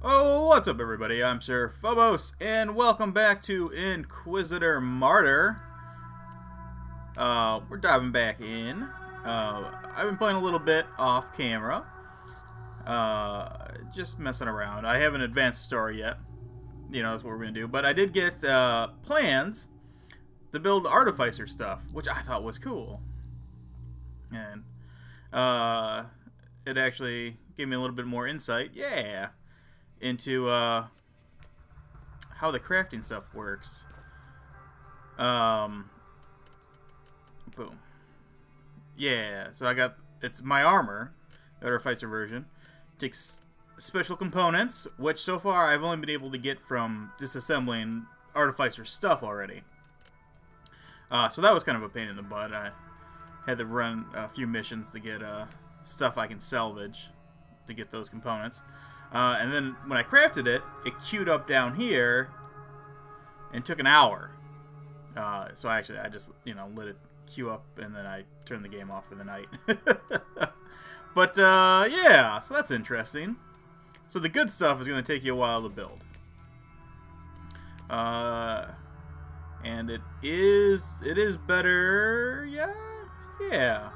Oh, what's up everybody? I'm Sir Phobos, and welcome back to Inquisitor Martyr. Uh, we're diving back in. Uh, I've been playing a little bit off camera. Uh, just messing around. I haven't advanced the story yet. You know, that's what we're going to do. But I did get uh, plans to build Artificer stuff, which I thought was cool. And uh, it actually gave me a little bit more insight. Yeah into uh, how the crafting stuff works. Um, boom. Yeah, so I got it's my armor, Artificer version. Takes special components, which so far I've only been able to get from disassembling Artificer stuff already. Uh, so that was kind of a pain in the butt. I had to run a few missions to get uh, stuff I can salvage to get those components. Uh, and then when I crafted it, it queued up down here and took an hour. Uh, so I actually, I just, you know, let it queue up and then I turned the game off for the night. but, uh, yeah, so that's interesting. So the good stuff is going to take you a while to build. Uh, and it is, it is better, yeah, yeah.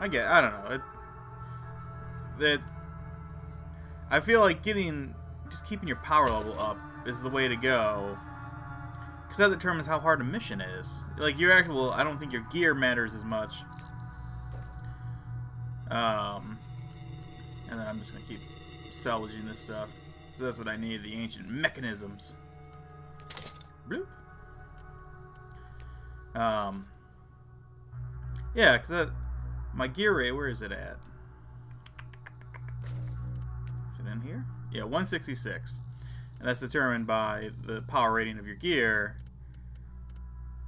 I get, I don't know, it, that I feel like getting just keeping your power level up is the way to go. Because that determines how hard a mission is. Like, your actual... I don't think your gear matters as much. Um, and then I'm just going to keep salvaging this stuff. So that's what I need, the ancient mechanisms. Bloop. Um, yeah, because that... My gear rate, where is it at? In here? Yeah, 166. And that's determined by the power rating of your gear.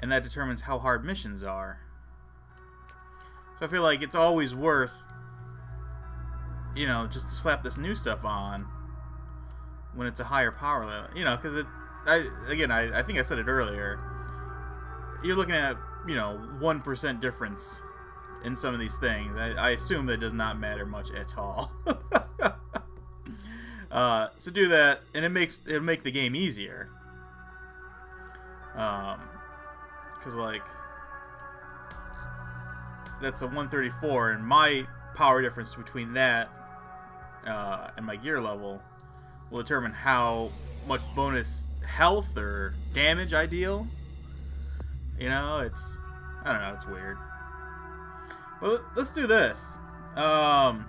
And that determines how hard missions are. So I feel like it's always worth, you know, just to slap this new stuff on when it's a higher power level. You know, because it, I, again, I, I think I said it earlier. You're looking at, you know, 1% difference in some of these things. I, I assume that does not matter much at all. Uh, so do that, and it makes it'll make the game easier. Um, cause like that's a 134, and my power difference between that uh, and my gear level will determine how much bonus health or damage I deal. You know, it's I don't know, it's weird. But let's do this. Um,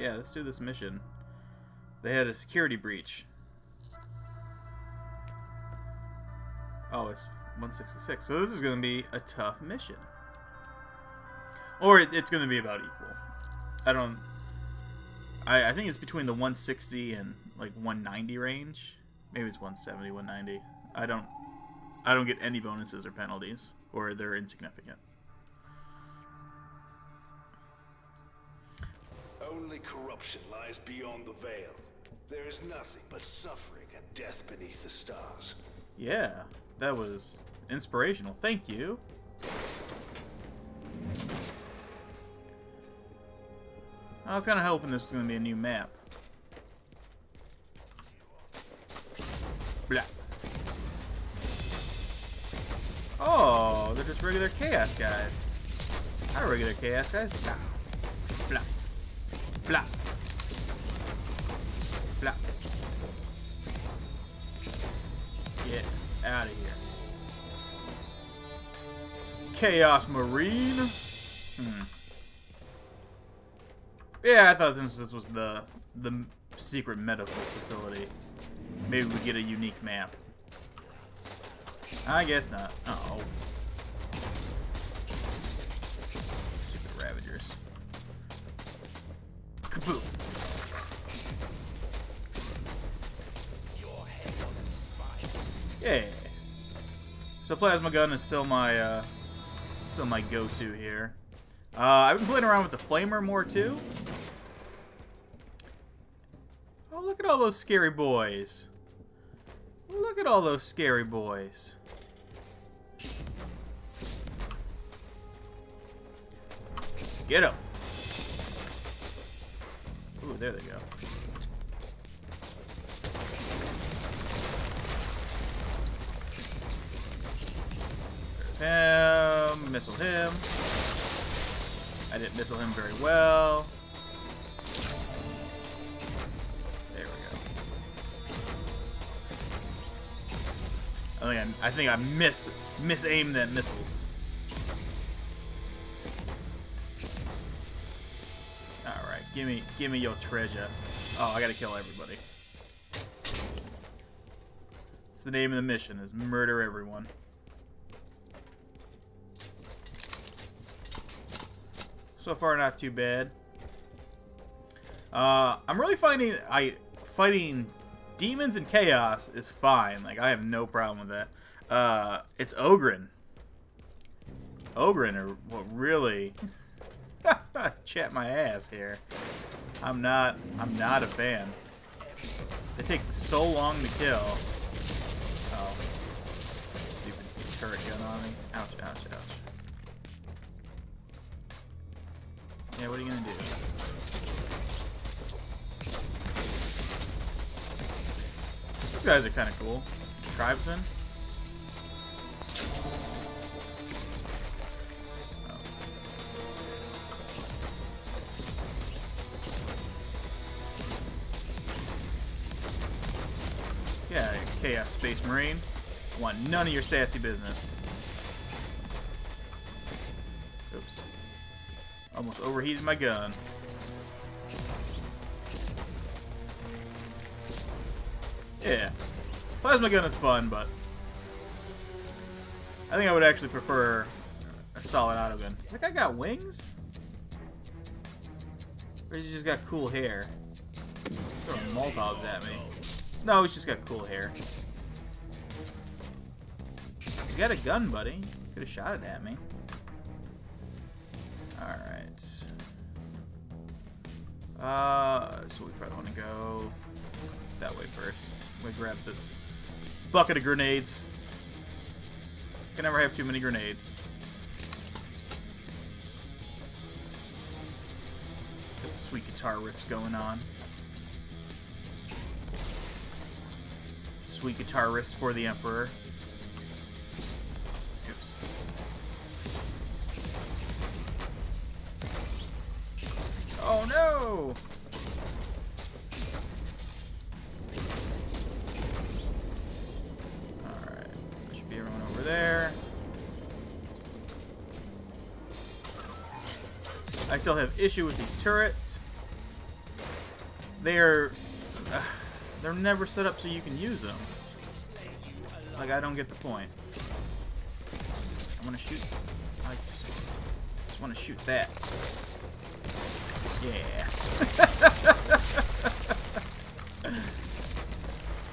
yeah, let's do this mission. They had a security breach. Oh, it's 166. So this is going to be a tough mission. Or it, it's going to be about equal. I don't... I, I think it's between the 160 and like 190 range. Maybe it's 170, 190. I don't... I don't get any bonuses or penalties. Or they're insignificant. Only corruption lies beyond the veil. There is nothing but suffering and death beneath the stars. Yeah, that was inspirational. Thank you. I was kind of hoping this was going to be a new map. Blah. Oh, they're just regular Chaos guys. Hi, regular Chaos guys. Blah. Blah. Blah. Blah. Get out of here. Chaos Marine. Hmm. Yeah, I thought this, was the the secret medical facility. Maybe we get a unique map. I guess not. Uh oh. Kaboom. Yeah. So plasma gun is still my uh, still my go-to here. Uh, I've been playing around with the flamer more too. Oh, look at all those scary boys. Look at all those scary boys. Get him. There they go. Him. Missile him. I didn't missile him very well. There we go. I think I, I think I miss misaimed that missiles. Give me give me your treasure. Oh, I gotta kill everybody. It's the name of the mission: is murder everyone. So far, not too bad. Uh, I'm really finding I fighting demons and chaos is fine. Like I have no problem with that. Uh, it's Ogryn. Ogryn are what really chat my ass here. I'm not. I'm not a fan. They take so long to kill. Oh, stupid turret gun on me. Ouch! Ouch! Ouch! Yeah, what are you gonna do? These guys are kind of cool. Tribesmen. Space Marine. Want none of your sassy business. Oops. Almost overheated my gun. Yeah. Plasma gun is fun, but I think I would actually prefer a solid auto gun. Does that guy got wings? Or has he just got cool hair? Throwing Molotovs at me. No, he's just got cool hair. Got a gun, buddy. Could have shot it at me. Alright. Uh, so we probably want to go that way first. We grab this bucket of grenades. Can never have too many grenades. Got sweet guitar riffs going on. Sweet guitar riffs for the Emperor. Still have issue with these turrets. They're... Uh, they're never set up so you can use them. Like, I don't get the point. I want to shoot... I just, just want to shoot that. Yeah.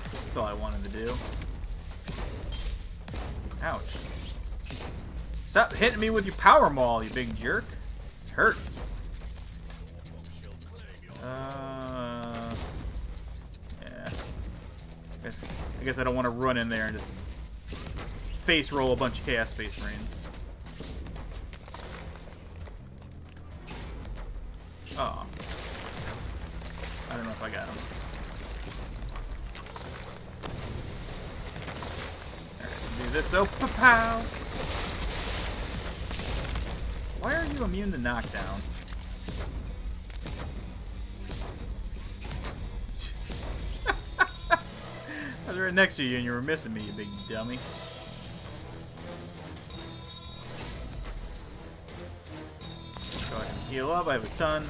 That's all I wanted to do. Ouch. Stop hitting me with your power maul, you big jerk. Hurts. Uh, yeah. I guess, I guess I don't want to run in there and just face roll a bunch of Chaos Space Marines. I was right next to you and you were missing me, you big dummy. Go ahead and heal up, I have a ton.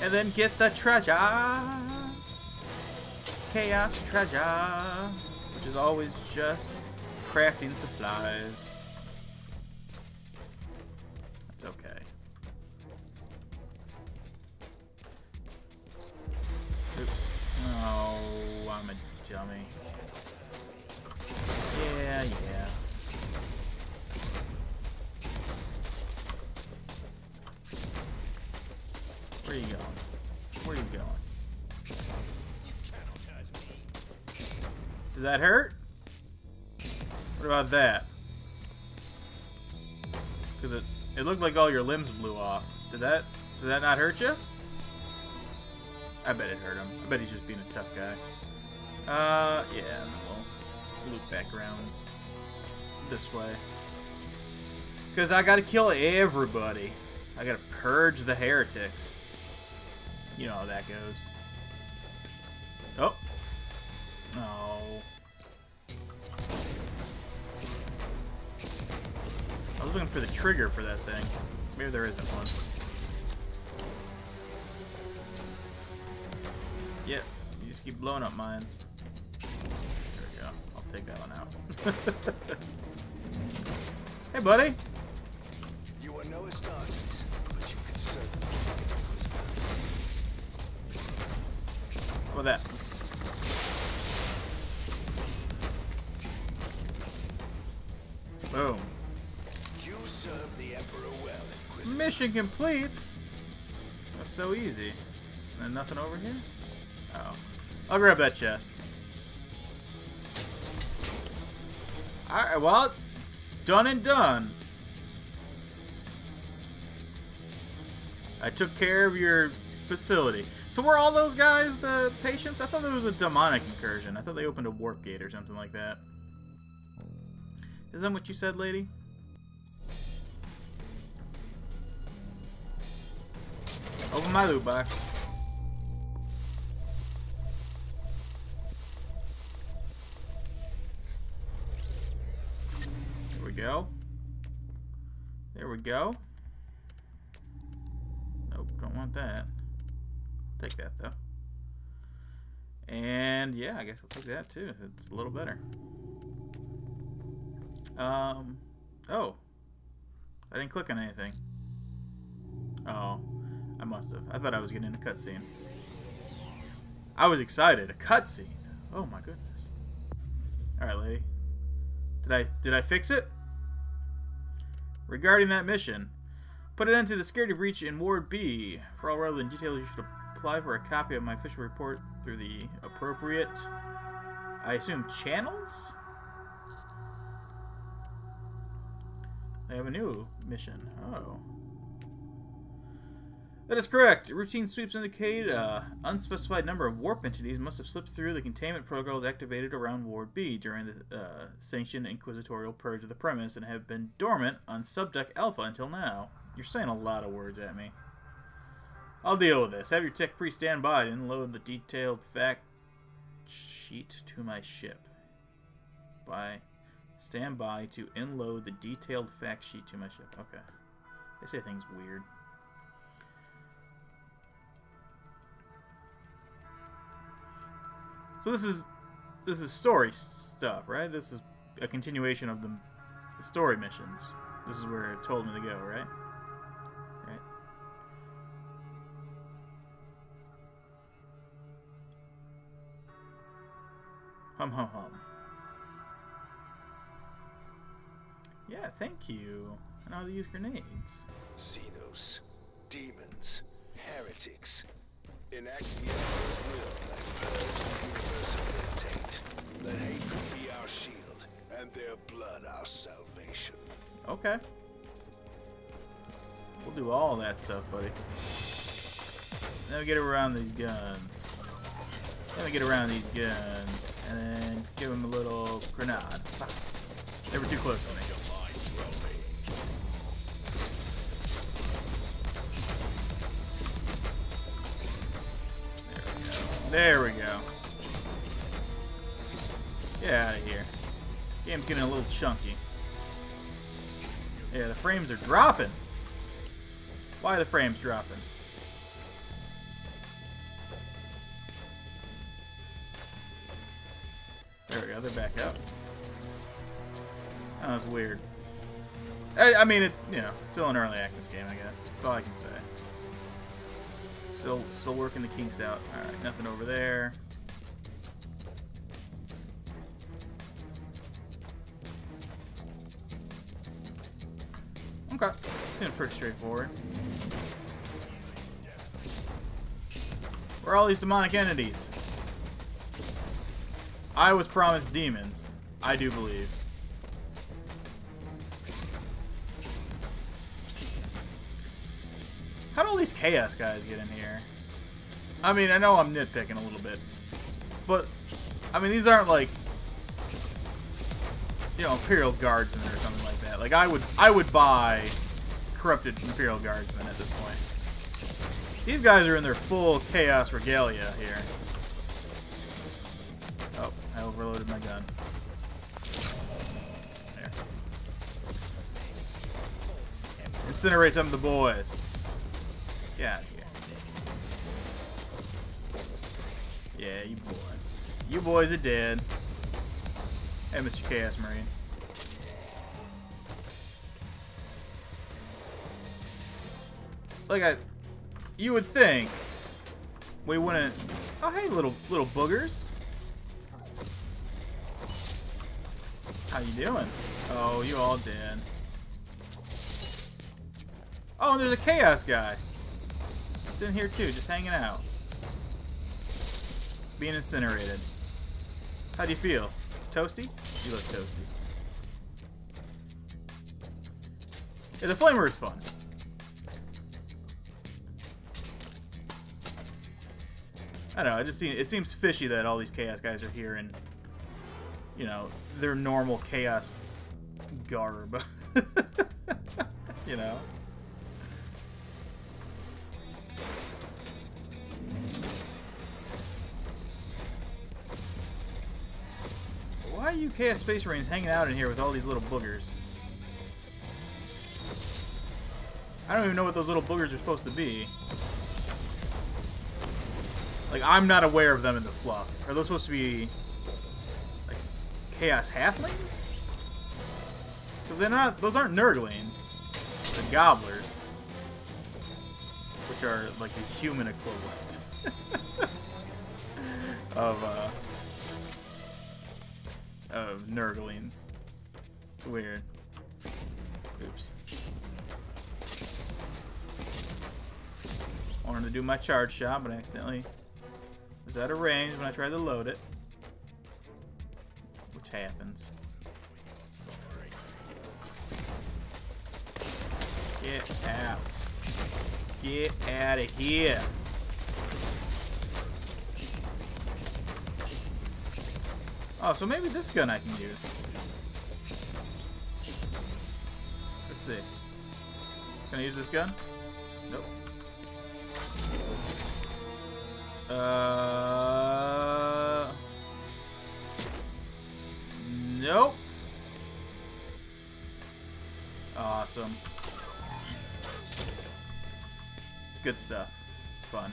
And then get the treasure! Chaos treasure! Which is always just crafting supplies. That's okay. Oops. Oh, I'm a dummy. Yeah, yeah. Where are you going? Where are you going? Did that hurt? What about that? Cause it It looked like all your limbs blew off. Did that did that not hurt you? I bet it hurt him. I bet he's just being a tough guy. Uh, yeah, we'll loop back around this way. Because I gotta kill everybody. I gotta purge the heretics. You know how that goes. Oh. Oh. Was looking for the trigger for that thing. Maybe there isn't one. Yep, you just keep blowing up mines. There we go. I'll take that one out. hey, buddy. You are no Astartes, but you can certainly How about that? Mission complete. That's so easy. And nothing over here? Oh. I'll grab that chest. Alright, well, done and done. I took care of your facility. So were all those guys the patients? I thought there was a demonic incursion. I thought they opened a warp gate or something like that. Is that what you said, lady? Open my loot box. There we go. There we go. Nope, don't want that. Take that though. And yeah, I guess I'll take that too. It's a little better. Um, oh, I didn't click on anything. Oh, I must have. I thought I was getting a cutscene. I was excited. A cutscene. Oh my goodness. All right, lady. Did I did I fix it? Regarding that mission, put it into the security breach in Ward B. For all relevant details, you should apply for a copy of my official report through the appropriate, I assume, channels. They have a new mission. Oh. That is correct. Routine sweeps indicate uh, unspecified number of warp entities must have slipped through the containment protocols activated around Ward B during the uh, sanctioned inquisitorial purge of the premise and have been dormant on Subdeck Alpha until now. You're saying a lot of words at me. I'll deal with this. Have your tech-priest-stand by and load the detailed fact sheet to my ship. By stand by to unload the detailed fact sheet to my ship. Okay. They say things weird. So this is this is story stuff, right? This is a continuation of the, story missions. This is where it told me to go, right? Right. Hum hum hum. Yeah, thank you. I know how to use grenades. Xenos, demons, heretics. Enact the Emperor's will and purge the universe of their taint. Let hatred be our shield, and their blood our salvation. Okay. We'll do all that stuff, buddy. We get around these guns. Then we get around these guns. And then give them a little grenade. They were too close to me. There we go. Out of here. Game's getting a little chunky. Yeah, the frames are dropping. Why are the frames dropping? There we go, they're back up. That was weird. I, I mean, it, you know, still an early access game, I guess. That's all I can say. Still, still working the kinks out. All right, nothing over there. Okay, seems pretty straightforward. Where are all these demonic entities? I was promised demons. I do believe. How do all these Chaos guys get in here? I mean, I know I'm nitpicking a little bit. But, I mean, these aren't like, you know, Imperial Guardsmen or something like I would, I would buy corrupted Imperial Guardsmen at this point. These guys are in their full Chaos regalia here. Oh, I overloaded my gun. There. Incinerate some of the boys. Get out of here. Yeah, you boys. You boys are dead. Hey, Mr. Chaos Marine. Like I, you would think we wouldn't. Oh, hey, little little boogers. How you doing? Oh, you all dead. Oh, and there's a chaos guy. Sitting here too, just hanging out. Being incinerated. How do you feel? Toasty? You look toasty. Yeah, the flamer is fun. I don't know. It just seems it seems fishy that all these chaos guys are here and you know their normal chaos garb. you know. Why are you Chaos Space Marines hanging out in here with all these little boogers? I don't even know what those little boogers are supposed to be. Like, I'm not aware of them in the fluff. Are those supposed to be, like, Chaos Halflings? Because they're not, those aren't Nurglings. They're Gobblers. Which are, like, the human equivalent of, uh, of Nurglings. It's weird. Oops. Wanted to do my charge shot, but I accidentally was out of range when I tried to load it. Which happens. Get out. Get out of here. Oh, so maybe this gun I can use. Let's see. Can I use this gun? Nope. Uh. Nope. Awesome. It's good stuff. It's fun.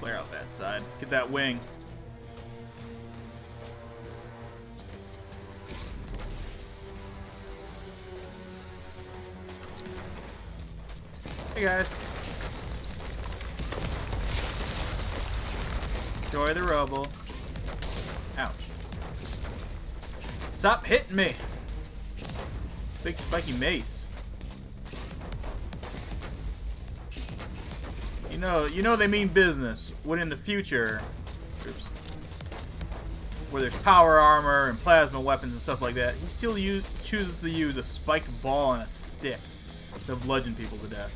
Clear out that side. Get that wing. Hey guys. Enjoy the rubble. Ouch. Stop hitting me! Big spiky mace. You know, you know they mean business when in the future, oops, where there's power armor and plasma weapons and stuff like that, he still use, chooses to use a spiked ball and a stick to bludgeon people to death.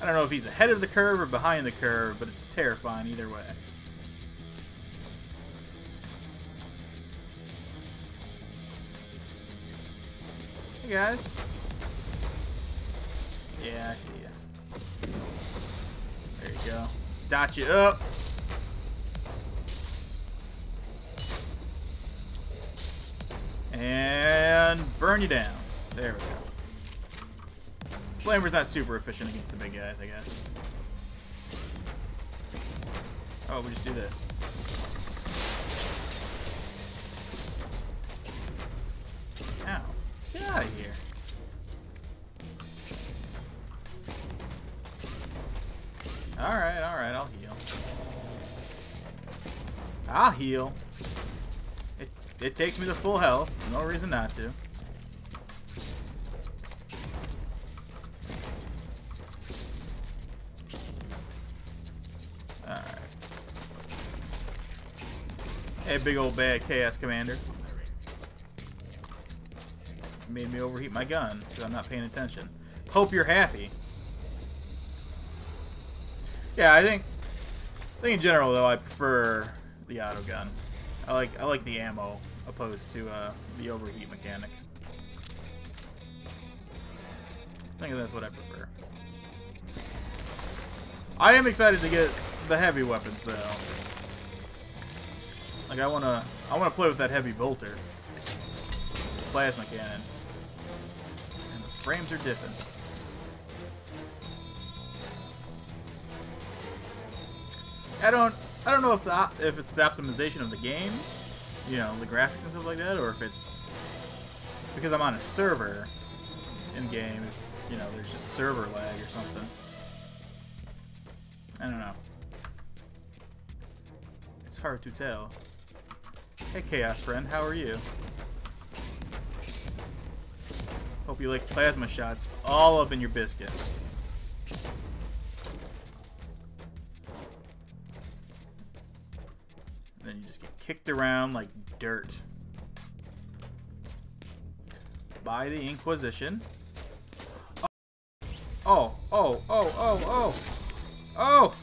I don't know if he's ahead of the curve or behind the curve, but it's terrifying either way. Hey guys. Yeah, I see ya. There you go. Dot you up. And burn you down. There we go. Flamer's not super efficient against the big guys, I guess. Oh, we just do this. Ow. Get out of here. Alright, alright, I'll heal. I'll heal. It, it takes me to full health. No reason not to. Alright. Hey, big old bad Chaos Commander. made me overheat my gun because I'm not paying attention. Hope you're happy. Yeah, I think I think in general though I prefer the auto gun. I like I like the ammo opposed to uh, the overheat mechanic. I think that's what I prefer. I am excited to get the heavy weapons though. Like I wanna I wanna play with that heavy bolter. Plasma cannon. And the frames are dipping. I don't I don't know if the if it's the optimization of the game, you know, the graphics and stuff like that, or if it's because I'm on a server in game, you know, there's just server lag or something. I don't know. It's hard to tell. Hey Chaos friend, how are you? Hope you like plasma shots all up in your biscuit. Then you just get kicked around like dirt. By the Inquisition. Oh, oh, oh, oh, oh. Oh!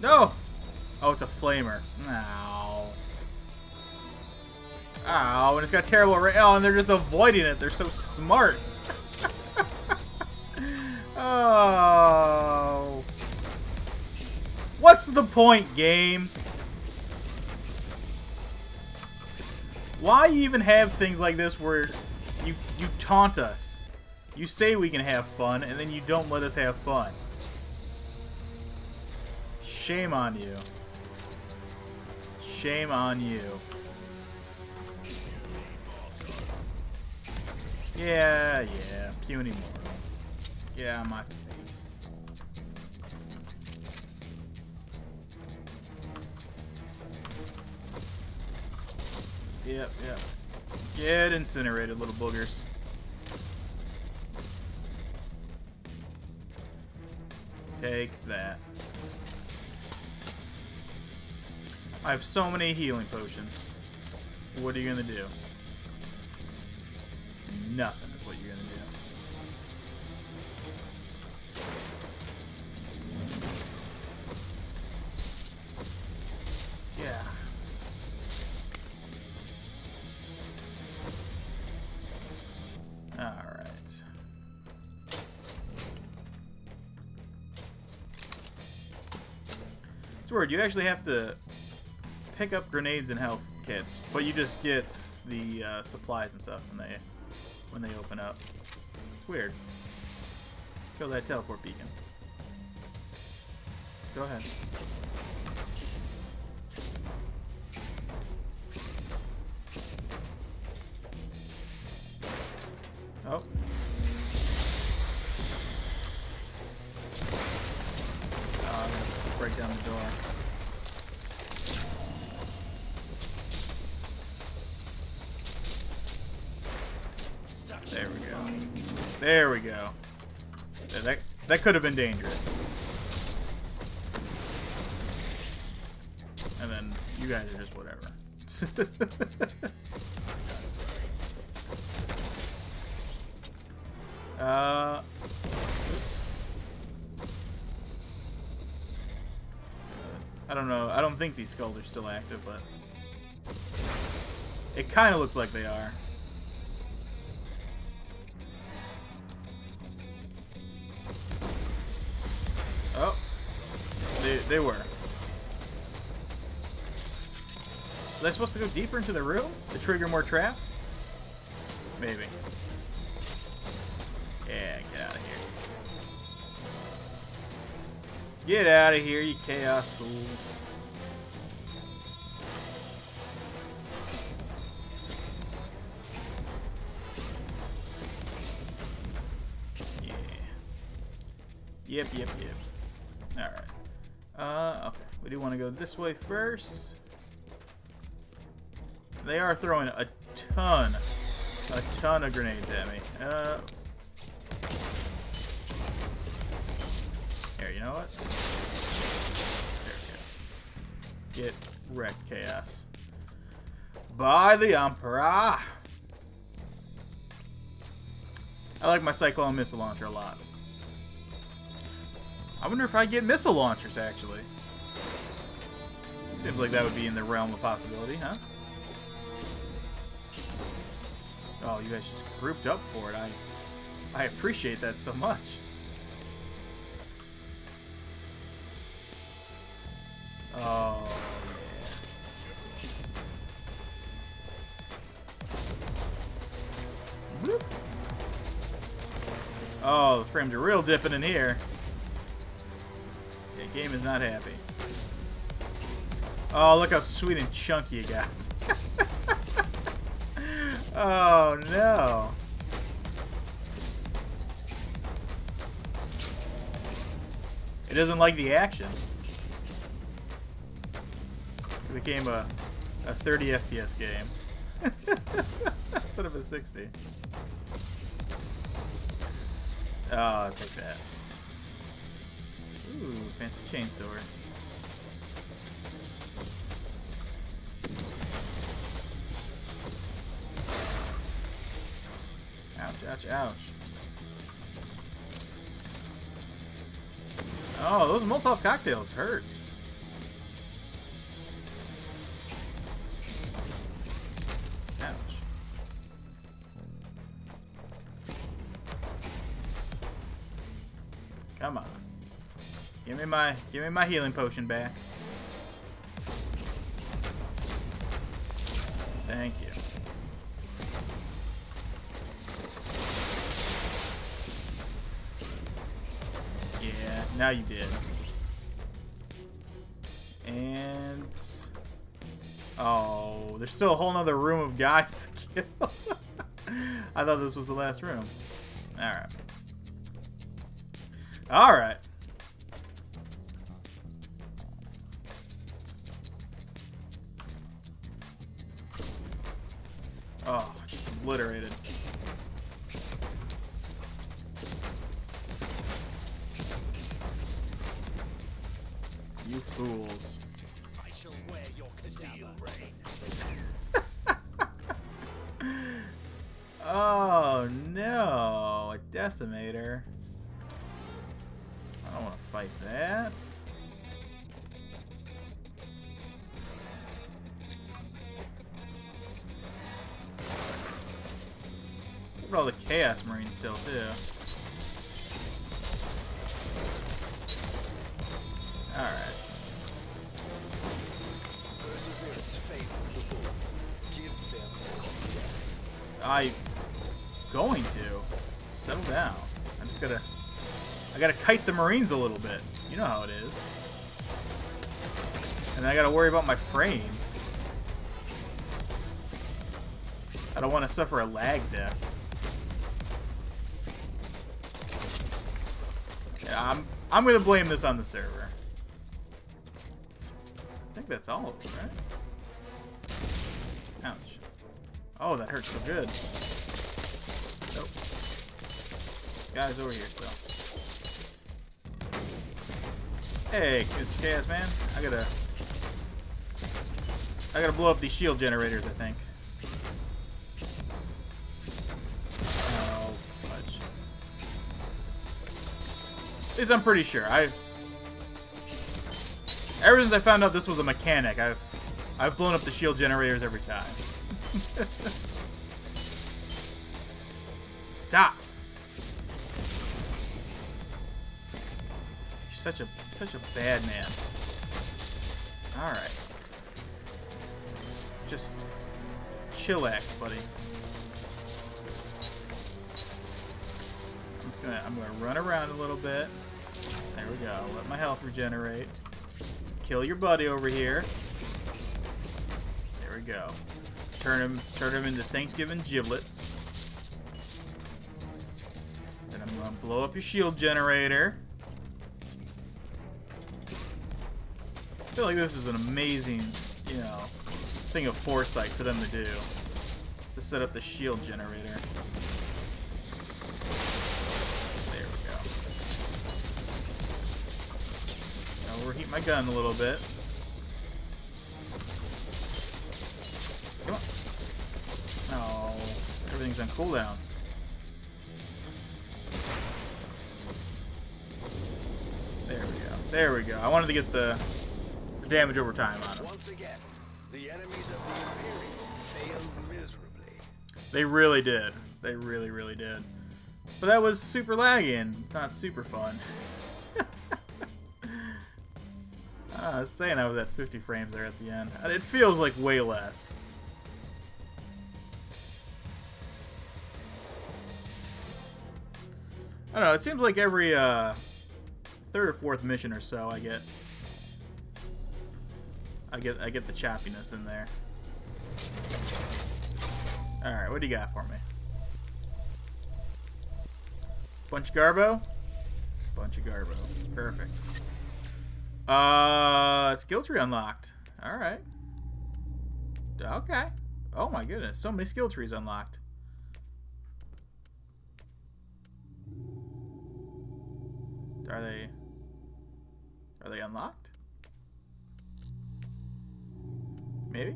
No! Oh, it's a flamer. Ow. Ow, and it's got terrible ra- Oh, and they're just avoiding it. They're so smart. oh. What's the point, game? Why you even have things like this where you you taunt us? You say we can have fun, and then you don't let us have fun. Shame on you. Shame on you. Yeah, yeah. Puny moral. Yeah, my face. Yep, yep. Get incinerated, little boogers. Take that. I have so many healing potions. What are you gonna do? Nothing is what you're gonna do. Yeah. Alright. It's weird, you actually have to pick up grenades and health kits, but you just get the uh, supplies and stuff when they when they open up. It's weird. Kill that teleport beacon. Go ahead. Oh. Oh, break down the door. There we go. There we go. Yeah, that that could have been dangerous. And then you guys are just whatever. uh, oops. I don't know. I don't think these skulls are still active, but it kind of looks like they are. They, were. Was I supposed to go deeper into the room to trigger more traps? Maybe. Yeah, get out of here. Get out of here, you chaos fools. Yeah. Yep, yep, yep. To go this way first. They are throwing a ton, a ton of grenades at me. Uh, here, you know what? There we go. Get wrecked, Chaos. By the Emperor! I like my Cyclone missile launcher a lot. I wonder if I get missile launchers, actually. Seems like that would be in the realm of possibility, huh? Oh, you guys just grouped up for it. I, I appreciate that so much. Oh. Oh, the frames are real dipping in here. The game is not happy. Oh, look how sweet and chunky you got. oh, no. It doesn't like the action. It became a, a 30 FPS game. Instead of a 60. Oh, I'll take that. Ooh, fancy chainsaw. Ouch, ouch. Oh, those Molotov cocktails hurt. Ouch. Come on. Give me my give me my healing potion back. Now you did. And oh, there's still a whole nother room of guys to kill. I thought this was the last room. All right. All right. Oh, just obliterated. You fools. I shall wear your steel rain. Oh no, a decimator. I don't want to fight that. Look at all the Chaos Marines still too. I going to settle down. I'm just gonna I gotta kite the Marines a little bit. You know how it is. And I gotta worry about my frames. I don't want to suffer a lag death. Yeah, I'm I'm gonna blame this on the server. I think that's all of them, right? Ouch. Oh, that hurts so good. Nope. Guy's over here still. Hey, Mr. Chaos Man. I gotta... I gotta blow up these shield generators, I think. Oh, fudge. At least I'm pretty sure. I... Ever since I found out this was a mechanic, I've... I've blown up the shield generators every time. Stop. You're such a such a bad man. All right. Just chillax, buddy. I'm gonna I'm gonna run around a little bit. There we go. Let my health regenerate. Kill your buddy over here. There we go. Turn them, turn him into Thanksgiving giblets. Then I'm gonna blow up your shield generator. I feel like this is an amazing, you know, thing of foresight for them to do. To set up the shield generator. There we go. Overheat my gun a little bit. cooldown. There we go. There we go. I wanted to get the, damage over time on him. Once again, the enemies of the Imperium failed miserably. They really did. They really, really did. But that was super laggy and not super fun. Ah, I was saying I was at 50 frames there at the end. It feels like way less. Don't know, it seems like every uh, third or fourth mission or so I get I get I get the choppiness in there. Alright, what do you got for me? Bunch of Garbo? Bunch of Garbo. Perfect. Uh, skill tree unlocked. Alright. Okay. Oh my goodness, so many skill trees unlocked. Are they... Are they unlocked? Maybe?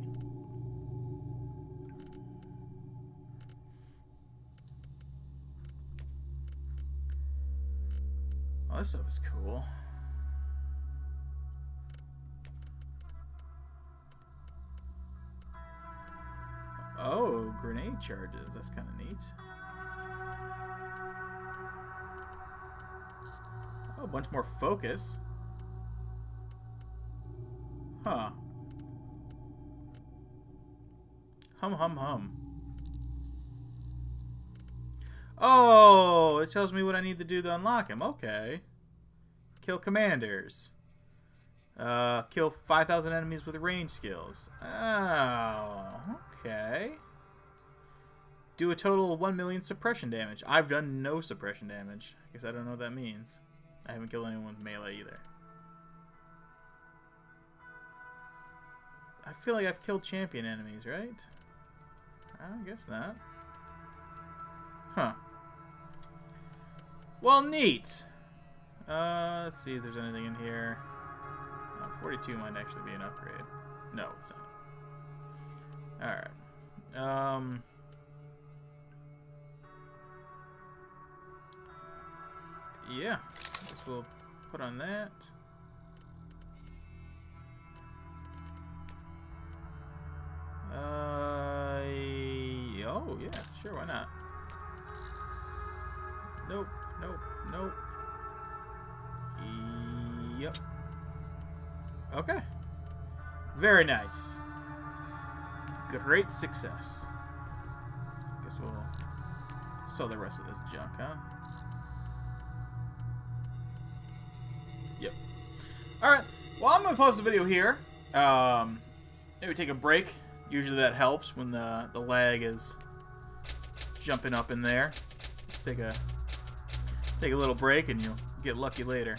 Oh, this stuff is cool. Oh, grenade charges. That's kind of neat. Bunch more focus. Huh. Hum, hum, hum. Oh, it tells me what I need to do to unlock him. Okay. Kill commanders. Uh, kill 5,000 enemies with range skills. Oh, okay. Do a total of 1 million suppression damage. I've done no suppression damage. I guess I don't know what that means. I haven't killed anyone with melee either. I feel like I've killed champion enemies, right? I guess not. Huh. Well, neat. Uh, let's see if there's anything in here. Uh, 42 might actually be an upgrade. No, it's not. Alright. Um... Yeah. Guess we'll put on that. Uh, oh, yeah, sure, why not? Nope, nope, nope. Yep. Okay. Very nice. Great success. Guess we'll sell the rest of this junk, huh? Well I'm going to pause the video here. Um, maybe take a break. Usually that helps when the, the lag is jumping up in there. Let's take a take a little break and you'll get lucky later.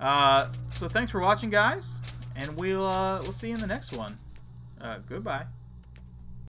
Uh, so thanks for watching, guys, and we'll uh, we'll see you in the next one. Uh, goodbye.